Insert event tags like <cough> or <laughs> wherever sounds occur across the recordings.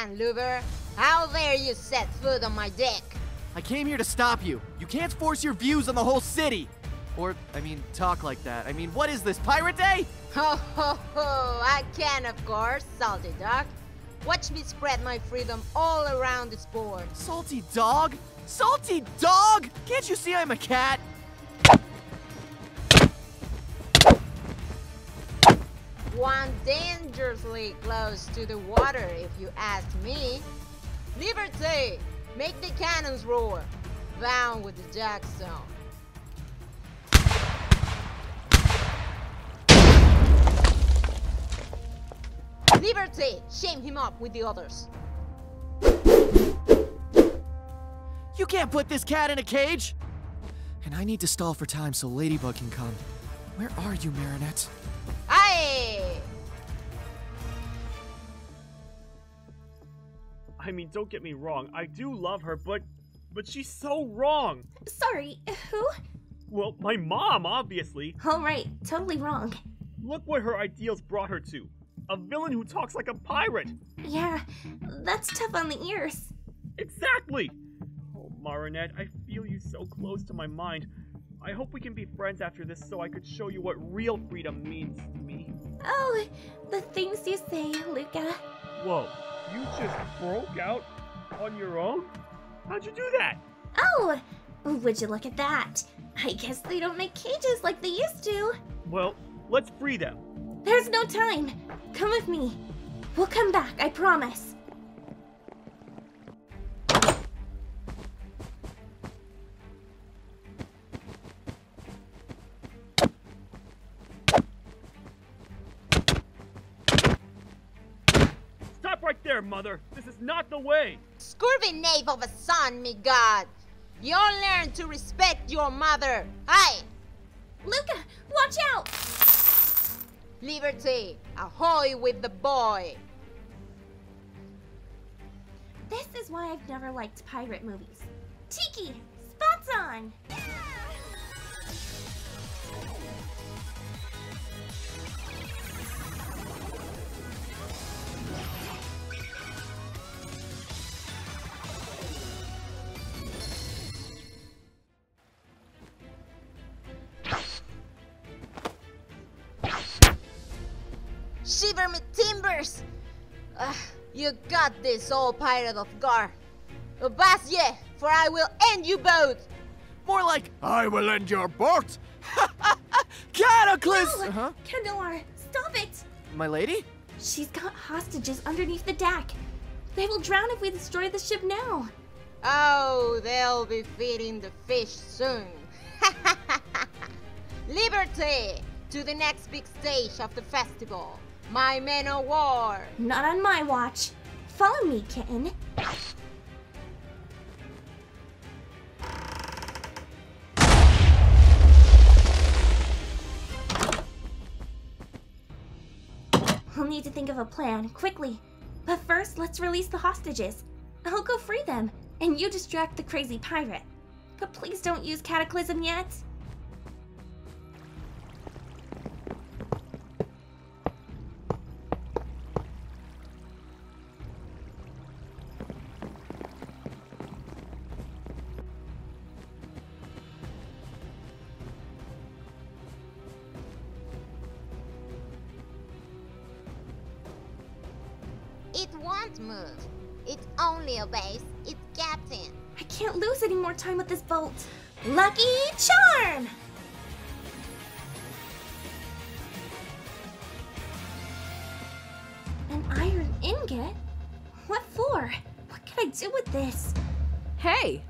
landlubber. How dare you set foot on my deck? I came here to stop you. You can't force your views on the whole city. Or, I mean, talk like that. I mean, what is this, Pirate Day? Ho ho ho! I can, of course, Salty Dog. Watch me spread my freedom all around this board. Salty dog? Salty dog? Can't you see I'm a cat? One dangerously close to the water, if you ask me. Liberty! Make the cannons roar. Bound with the Jackson. Liberty! Shame him up with the others. You can't put this cat in a cage! And I need to stall for time so Ladybug can come. Where are you, Marinette? I mean, don't get me wrong, I do love her, but but she's so wrong. Sorry, who? Well, my mom, obviously. All right, totally wrong. Look what her ideals brought her to. A villain who talks like a pirate. Yeah, that's tough on the ears. Exactly. Oh, Marinette, I feel you so close to my mind. I hope we can be friends after this so I could show you what real freedom means to me. Oh, the things you say, Luka. Whoa, you just broke out on your own? How'd you do that? Oh, would you look at that? I guess they don't make cages like they used to. Well, let's free them. There's no time. Come with me. We'll come back, I promise. Stop right there, Mother! This is not the way! Scurvy knave of a son, me god! You'll learn to respect your mother. Aye! Luka, watch out! Liberty, ahoy with the boy! This is why I've never liked pirate movies. Tikki, spots on! Shiver me timbers! Ah, you got this, old pirate of Gar. Avast ye, for I will end you both! More like, I will end your boat! <laughs> Cataclysm! No! Huh? Candelar, stop it! My lady? She's got hostages underneath the deck. They will drown if we destroy the ship now. Oh, they'll be feeding the fish soon. <laughs> Liberty! To the next big stage of the festival. My men of war. Not on my watch. Follow me, kitten. We'll need to think of a plan, quickly. But first, let's release the hostages. I'll go free them, and you distract the crazy pirate. But please don't use Cataclysm yet. Won't move. It only obeys its captain. I can't lose any more time with this boat. Lucky Charm! An iron ingot? What for? What can I do with this? Hey,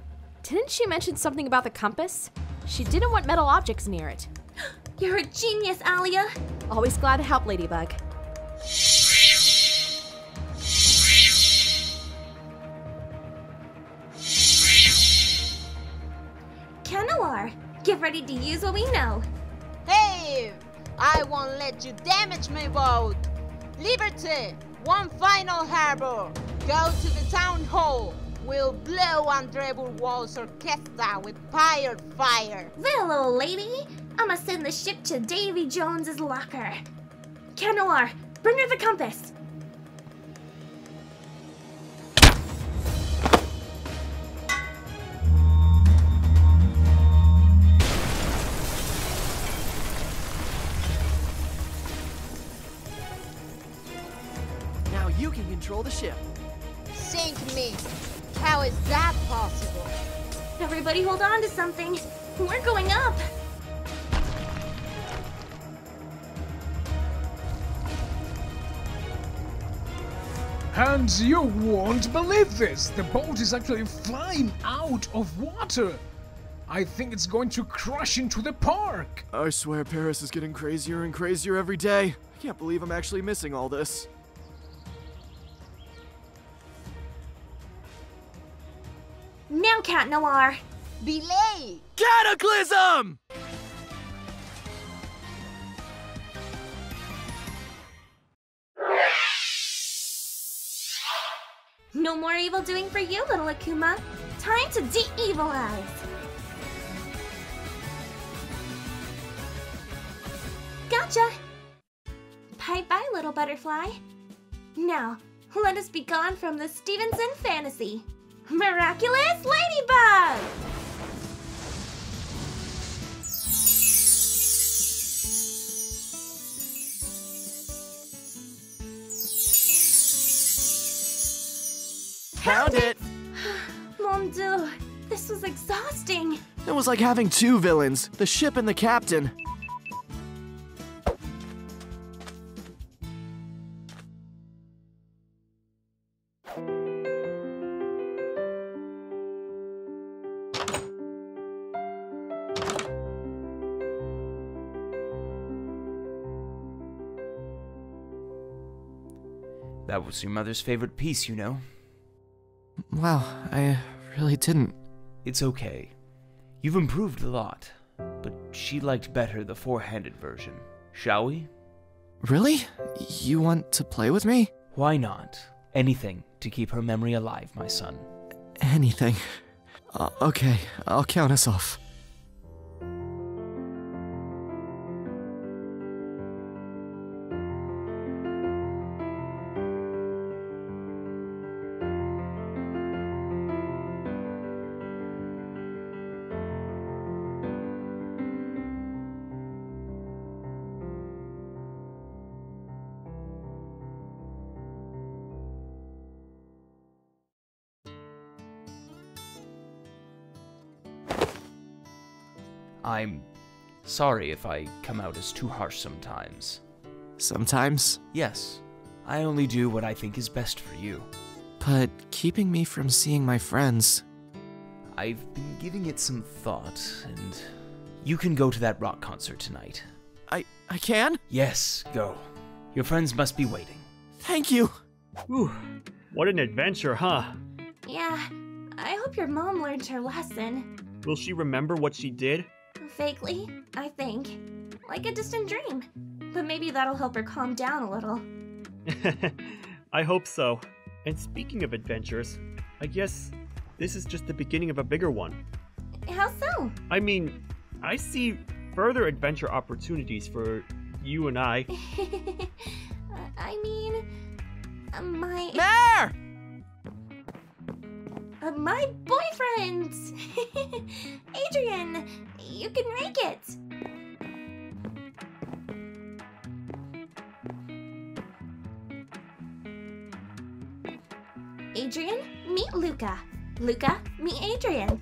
didn't she mention something about the compass? She didn't want metal objects near it. <gasps> You're a genius, Alya. Always glad to help, Ladybug. Get ready to use what we know. Hey! I won't let you damage my boat. Liberty! One final harbor. Go to the town hall. We'll blow Andre Wall's orchestra with pirate fire. Well, old lady, I'ma send the ship to Davy Jones's locker. Kenawar, bring her the compass. Ship. Sink me. How is that possible? Everybody hold on to something. We're going up. And you won't believe this! The boat is actually flying out of water! I think it's going to crash into the park! I swear Paris is getting crazier and crazier every day. I can't believe I'm actually missing all this. Now, Cat Noir. Belay! Cataclysm! No more evil doing for you, little Akuma. Time to de-evilize. Gotcha. Bye-bye, little butterfly. Now, let us be gone from the Stevenson fantasy. Miraculous Ladybug! Found it! <sighs> Mon Dieu, this was exhausting. It was like having two villains the ship and the captain. That was your mother's favorite piece, you know. Wow, I really didn't. It's okay. You've improved a lot, but she liked better the four handed version. Shall we? Really? You want to play with me? Why not? Anything to keep her memory alive, my son. Anything. Uh, okay, I'll count us off. I'm sorry if I come out as too harsh sometimes. Sometimes. Yes, I only do what I think is best for you. But keeping me from seeing my friends. I've been giving it some thought, and you can go to that rock concert tonight. I I can? Yes, go. Your friends must be waiting. Thank you. Whew. What an adventure, huh? Yeah, I hope your mom learned her lesson. Will she remember what she did? Vaguely, I think. Like a distant dream. But maybe that'll help her calm down a little. <laughs> I hope so. And speaking of adventures, I guess this is just the beginning of a bigger one. How so? I mean, I see further adventure opportunities for you and I. <laughs> I mean, uh, my There! Uh, my boyfriend, <laughs> Adrien. You can make it. Adrien, meet Luka. Luka, meet Adrien.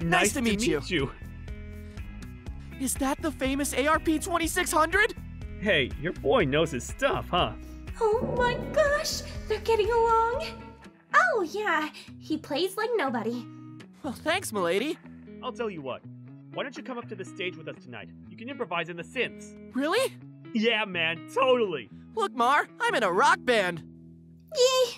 Nice to meet you. you. Is that the famous ARP 2600? Hey, your boy knows his stuff, huh? Oh my gosh, they're getting along. Oh yeah, he plays like nobody. Well, thanks, milady. I'll tell you what. Why don't you come up to the stage with us tonight? You can improvise in the synths. Really? Yeah, man, totally. Look, Mar, I'm in a rock band. Yee,